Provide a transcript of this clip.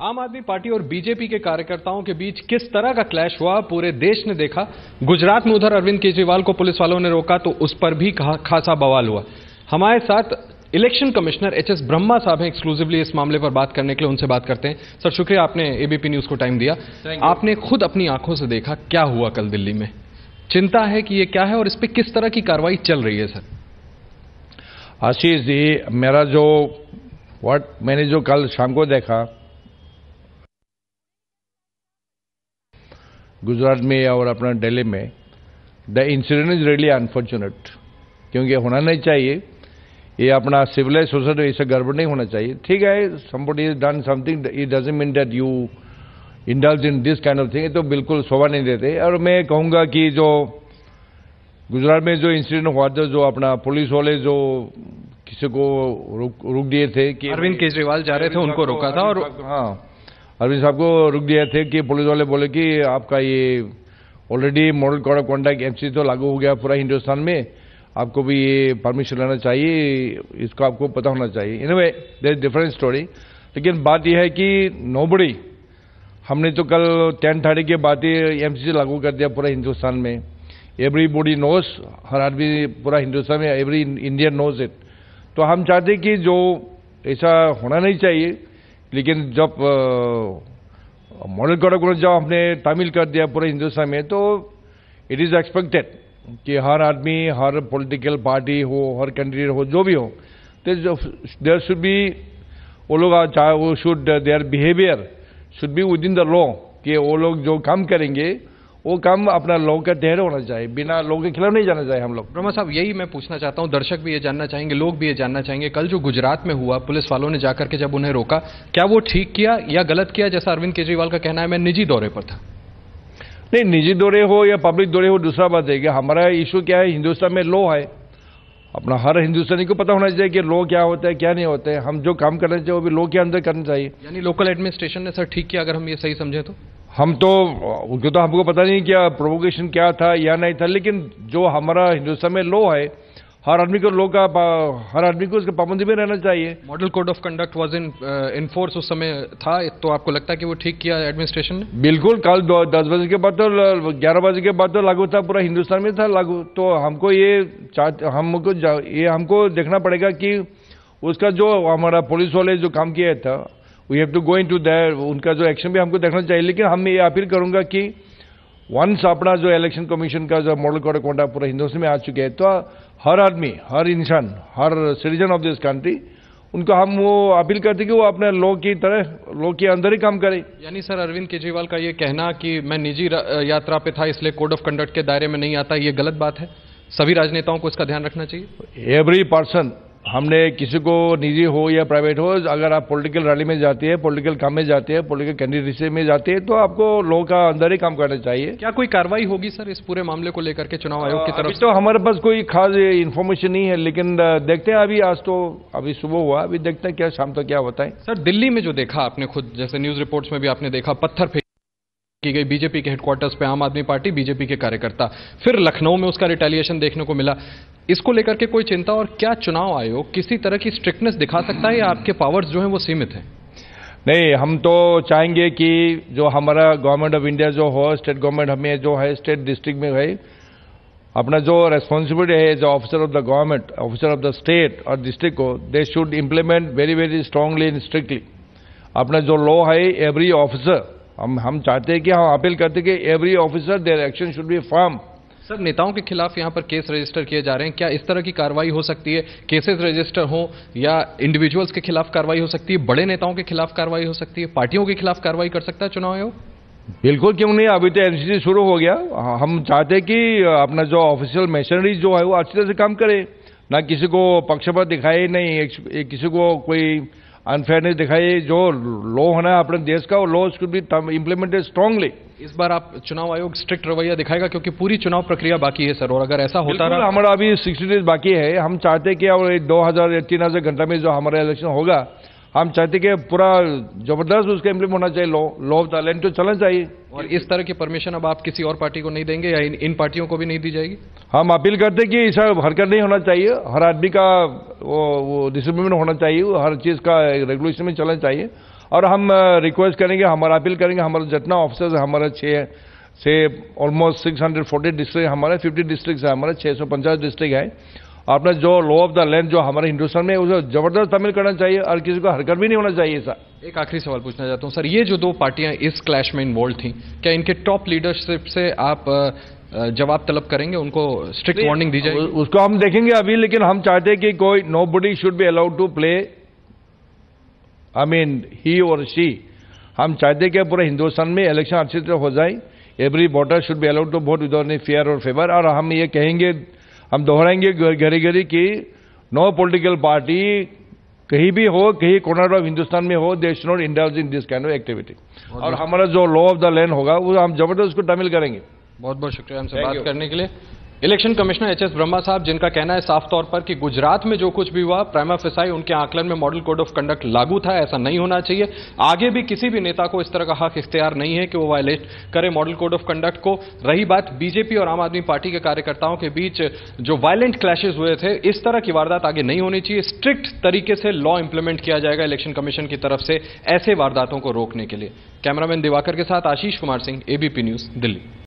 आम आदमी पार्टी और बीजेपी के कार्यकर्ताओं के बीच किस तरह का क्लैश हुआ पूरे देश ने देखा। गुजरात में उधर अरविंद केजरीवाल को पुलिस वालों ने रोका तो उस पर भी खासा बवाल हुआ। हमारे साथ election commissioner H S Brahma साहब हैं एक्सक्लूसिवली इस मामले पर बात करने के लिए उनसे बात करते हैं। सर शुक्रिया आपने एबीपी न्यूज़ को टाइम दिया। आपने खुद अपनी आँखों से देखा क्या हुआ कल दिल्ली में। चिंता है कि ये क्या है और इस पर किस तरह की कार्रवाई चल रही है सर? आशीष जी मेरा जो व्हाट मैंने जो कल शाम को देखा गुजरात में और अपना दिल्ली में the incident is really unfortunate क्योंकि होना नहीं चाहिए। ये अपना सिविलाइज सोसाइटी ऐसा गड़बड़ नहीं होना चाहिए। ठीक है somebody is done something it doesn't mean that you indulge in this kind of thing तो बिल्कुल शोभा नहीं देते। और मैं कहूँगा कि जो गुजरात में जो इंसिडेंट हुआ था जो अपना पुलिस वाले जो किसी को रुक, रुक दिए थे कि अरविंद केजरीवाल जा रहे थे उनको रोका था और हाँ। अरविंद साहब को रुक दिया थे कि पुलिस वाले बोले कि आपका ये already model code of conduct MC तो लागू हो गया पूरा हिंदुस्तान में। आपको भी ये परमिशन लेना चाहिए, इसको आपको पता होना चाहिए। इन वे देर डिफरेंट स्टोरी लेकिन बात यह है कि नोबड़ी हमने तो कल टेन थर्टी के बाद ही एमसीसी लागू कर दिया पूरा हिंदुस्तान में। एवरी बॉडी नोज़ हर आदमी पूरा हिंदुस्तान में एवरी इंडियन नोज़ इट तो हम चाहते कि जो ऐसा होना नहीं चाहिए लेकिन जब मॉडल कोड जब हमने तामिल कर दिया पूरे हिंदुस्तान में तो इट इज़ एक्सपेक्टेड कि हर आदमी, हर पॉलिटिकल पार्टी हो, हर कंट्री हो, जो भी हो देर शुड बी वो लोग चाहे वो should their behaviour should be within the law कि वो लोग जो काम करेंगे वो काम अपना लोगों का तहत होना चाहिए। बिना लोगों के खिलाफ नहीं जाना चाहिए हम लोग। ब्रह्मा साहब यही मैं पूछना चाहता हूँ। दर्शक भी ये जानना चाहेंगे लोग भी ये जानना चाहेंगे। कल जो गुजरात में हुआ पुलिस वालों ने जाकर के जब उन्हें रोका क्या वो ठीक किया या गलत किया? जैसा अरविंद केजरीवाल का कहना है मैं निजी दौरे पर था। नहीं निजी दौरे हो या पब्लिक दौरे हो दूसरा बात है कि हमारा इशू क्या है हिंदुस्तान में लॉ है। अपना हर हिंदुस्तानी को पता होना चाहिए कि लॉ क्या होता है क्या नहीं होता है। हम जो काम करना चाहिए वो भी लॉ के अंदर करना चाहिए। यानी लोकल एडमिनिस्ट्रेशन ने सर ठीक किया अगर हम ये सही समझे तो? हम तो उनको तो हमको पता नहीं क्या प्रोवोकेशन क्या था या नहीं था लेकिन जो हमारा हिंदुस्तान में लॉ है हर आदमी को लोग का हर आदमी को उसके पाबंदी में रहना चाहिए। Model code of conduct was in enforce उस समय था तो आपको लगता है कि वो ठीक किया एडमिनिस्ट्रेशन ने? बिल्कुल कल दस बजे के बाद तो ग्यारह बजे के बाद तो लागू था पूरा हिंदुस्तान में था लागू। तो हमको ये हमको ये हमको देखना पड़ेगा कि उसका जो हमारा पुलिस वाले जो काम किया था we have to go in to their उनका जो एक्शन भी हमको देखना चाहिए लेकिन हम ये अपील करूँगा कि वंस अपना जो इलेक्शन कमीशन का जो मॉडल कोड कोटा पूरा हिंदुस्तान में आ चुके हैं तो हर आदमी हर इंसान हर सिटीजन ऑफ़ दिस कंट्री उनको हम वो अपील करते कि वो अपने लॉ की तरह लॉ के अंदर ही काम करे। यानी सर अरविंद केजरीवाल का ये कहना कि मैं निजी यात्रा पे था इसलिए कोड ऑफ़ कंडक्ट के दायरे में नहीं आता ये गलत बात है? सभी राजनेताओं को इसका ध्यान रखना चाहिए। एवरी पर्सन हमने किसी को निजी हो या प्राइवेट हो अगर आप पॉलिटिकल रैली में जाती है पॉलिटिकल काम में जाते हैं पॉलिटिकल कैंडिडेसी में जाते हैं तो आपको लोगों का अंदर ही काम करना चाहिए। क्या कोई कार्रवाई होगी सर इस पूरे मामले को लेकर के चुनाव आयोग की तरफ़ तो हमारे पास कोई खास इन्फॉर्मेशन नहीं है लेकिन देखते हैं अभी आज तो अभी सुबह हुआ अभी देखते हैं क्या शाम तक क्या होता है। सर दिल्ली में जो देखा आपने खुद जैसे न्यूज़ रिपोर्ट्स में भी आपने देखा पत्थर की गई बीजेपी के हेडक्वार्टर्स पे आम आदमी पार्टी, बीजेपी के कार्यकर्ता। फिर लखनऊ में उसका रिटेलिएशन देखने को मिला। इसको लेकर के कोई चिंता और क्या चुनाव आयोग किसी तरह की स्ट्रिक्टनेस दिखा सकता है या आपके पावर्स जो हैं वो सीमित हैं? नहीं, हम तो चाहेंगे कि जो हमारा गवर्नमेंट ऑफ़ इंडिया जो हो स्टेट गवर्नमेंट हमें जो है स्टेट डिस्ट्रिक्ट में है अपना जो रेस्पॉन्सिबिलिटी है जो officer of the government officer of the state और डिस्ट्रिक्ट को they should implement very very strongly and strictly अपना जो लॉ है एवरी ऑफिसर हम हम चाहते हैं कि हम अपील करते कि every officer their action should be firm sir नेताओं के खिलाफ यहाँ पर केस रजिस्टर किए जा रहे हैं। क्या इस तरह की कार्रवाई हो सकती है? केसेस रजिस्टर हो या इंडिविजुअल्स के खिलाफ कार्रवाई हो सकती है? बड़े नेताओं के खिलाफ कार्रवाई हो सकती है? पार्टियों के खिलाफ कार्रवाई कर सकता है चुनाव आयोग? बिल्कुल क्यों नहीं? अभी तो एनसीसी शुरू हो गया। हम चाहते हैं कि अपना जो ऑफिशियल मशीनरी जो है वो अच्छी तरह से काम करे। ना किसी को पक्षपात दिखाए नहीं किसी को कोई अनफेयरनेस दिखाई जो लॉ होना है अपने देश का वो लॉ उसको भी इम्प्लीमेंटेड स्ट्रांगली इस बार आप चुनाव आयोग स्ट्रिक्ट रवैया दिखाएगा क्योंकि पूरी चुनाव प्रक्रिया बाकी है सर और अगर ऐसा होता रहा हमारा अभी सिक्सटी डेज़ बाकी है। हम चाहते हैं कि अब दो हज़ार या तीन हज़ार घंटा में जो हमारा इलेक्शन होगा हम चाहते कि पूरा ज़बरदस्त उसका इम्प्लीमेंट होना चाहिए law law of the land तो चलना चाहिए। और इस तरह की परमिशन अब आप किसी और पार्टी को नहीं देंगे या इन, इन पार्टियों को भी नहीं दी जाएगी? हम अपील करते कि ऐसा हरकत नहीं होना चाहिए हर आदमी का वो वो डिसिप्लिन होना चाहिए हर चीज़ का रेगुलेशन में चलना चाहिए। और हम रिक्वेस्ट करेंगे हमारा अपील करेंगे हमारे जितना ऑफिसर्स हमारे छः से ऑलमोस्ट 640 डिस्ट्रिक्ट हमारे 50 डिस्ट्रिक्ट है हमारे 650 डिस्ट्रिक्ट है। आपने जो लॉ ऑफ़ द लैंड जो हमारे हिंदुस्तान में उसे ज़बरदस्त तमिल करना चाहिए और किसी को हरकत भी नहीं होना चाहिए ऐसा। एक आखिरी सवाल पूछना चाहता हूँ। सर ये जो दो पार्टियाँ इस क्लैश में इन्वॉल्व थी क्या इनके टॉप लीडरशिप से आप जवाब तलब करेंगे? उनको स्ट्रिक्ट वार्निंग दी जाएगी। उसको हम देखेंगे अभी लेकिन हम चाहते हैं कि कोई nobody should be allowed to play I mean he और शी हम चाहते हैं कि पूरे हिंदुस्तान में इलेक्शन अच्छी तरह हो जाए every voter should be allowed to vote without any fear और फेवर और हम ये कहेंगे हम दोहराएँगे घरी घरी की नो पॉलिटिकल पार्टी कहीं भी हो कहीं कॉर्नर ऑफ़ हिंदुस्तान में हो देश should not indulge in this kind of activity और हमारा जो लॉ ऑफ़ द लैंड होगा वो हम ज़बरदस्त उसको टामिल करेंगे। बहुत बहुत शुक्रिया हमसे बात करने के लिए। Election commissioner H S Brahma साहब, जिनका कहना है साफ़ तौर पर कि गुजरात में जो कुछ भी हुआ प्राइमा फिसाई, उनके आकलन में मॉडल कोड ऑफ़ कंडक्ट लागू था, ऐसा नहीं होना चाहिए। आगे भी किसी भी नेता को इस तरह का हक, इख्तियार नहीं है कि वो वायलेट करे मॉडल कोड ऑफ़ कंडक्ट को। रही बात बीजेपी और आम आदमी पार्टी के कार्यकर्ताओं के बीच जो वायलेंट क्लैशेज हुए थे, इस तरह की वारदात आगे नहीं होनी चाहिए। स्ट्रिक्ट तरीके से लॉ इंप्लीमेंट किया जाएगा इलेक्शन कमीशन की तरफ़ से ऐसे वारदातों को रोकने के लिए। कैमरामैन दिवाकर के साथ आशीष कुमार सिंह एबीपी न्यूज़ दिल्ली।